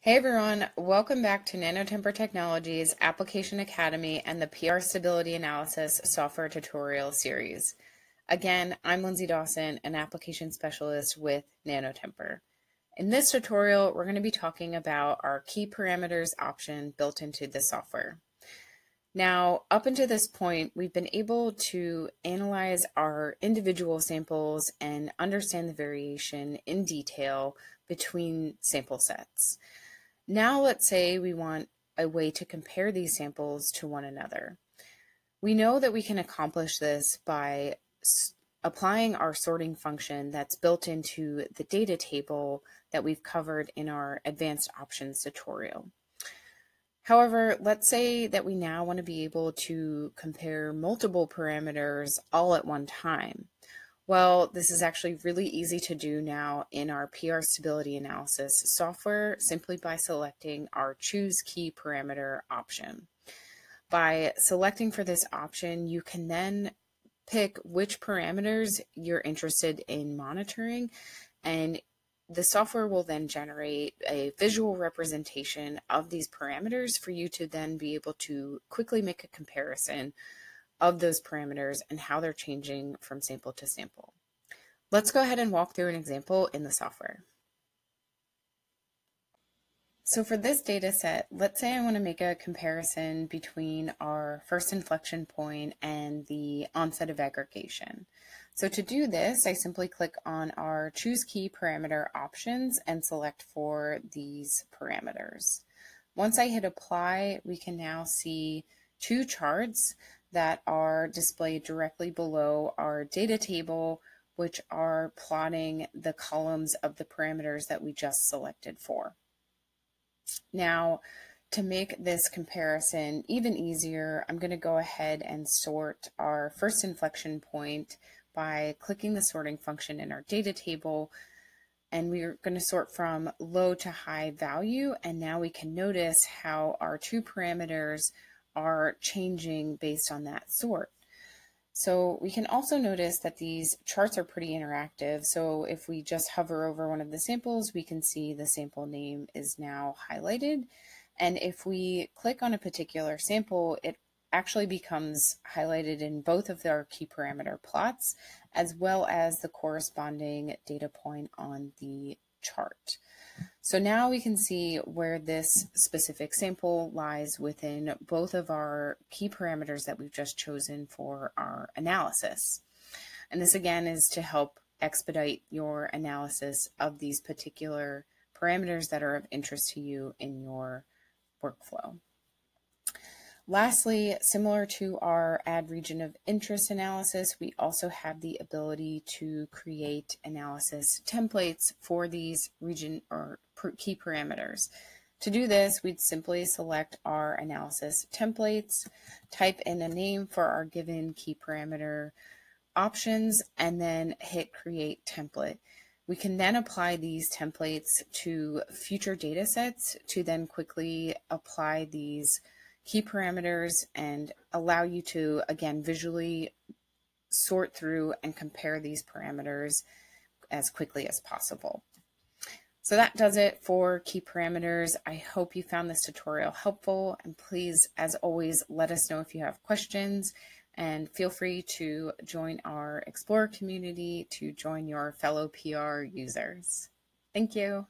Hey everyone, welcome back to NanoTemper Technologies Application Academy and the PR Stability Analysis software tutorial series. Again, I'm Lindsay Dawson, an application specialist with NanoTemper. In this tutorial, we're going to be talking about our key parameters option built into the software. Now, up until this point, we've been able to analyze our individual samples and understand the variation in detail between sample sets. Now let's say we want a way to compare these samples to one another. We know that we can accomplish this by applying our sorting function that's built into the data table that we've covered in our advanced options tutorial. However, let's say that we now want to be able to compare multiple parameters all at one time. Well, this is actually really easy to do now in our PR stability analysis software simply by selecting our choose key parameter option. By selecting for this option, you can then pick which parameters you're interested in monitoring and the software will then generate a visual representation of these parameters for you to then be able to quickly make a comparison of those parameters and how they're changing from sample to sample. Let's go ahead and walk through an example in the software. So for this data set, let's say I want to make a comparison between our first inflection point and the onset of aggregation. So to do this, I simply click on our choose key parameter options and select for these parameters. Once I hit apply, we can now see two charts that are displayed directly below our data table, which are plotting the columns of the parameters that we just selected for. Now, to make this comparison even easier, I'm going to go ahead and sort our first inflection point by clicking the sorting function in our data table. And we're going to sort from low to high value. And now we can notice how our two parameters are changing based on that sort. So we can also notice that these charts are pretty interactive. So if we just hover over one of the samples, we can see the sample name is now highlighted. And if we click on a particular sample, it actually becomes highlighted in both of our key parameter plots, as well as the corresponding data point on the chart. So now we can see where this specific sample lies within both of our key parameters that we've just chosen for our analysis. And this again is to help expedite your analysis of these particular parameters that are of interest to you in your workflow. Lastly, similar to our add region of interest analysis, we also have the ability to create analysis templates for these region or key parameters. To do this, we'd simply select our analysis templates, type in a name for our given key parameter options, and then hit create template. We can then apply these templates to future data sets to then quickly apply these key parameters and allow you to, again, visually sort through and compare these parameters as quickly as possible. So that does it for key parameters. I hope you found this tutorial helpful and please, as always, let us know if you have questions and feel free to join our Explorer community to join your fellow PR users. Thank you.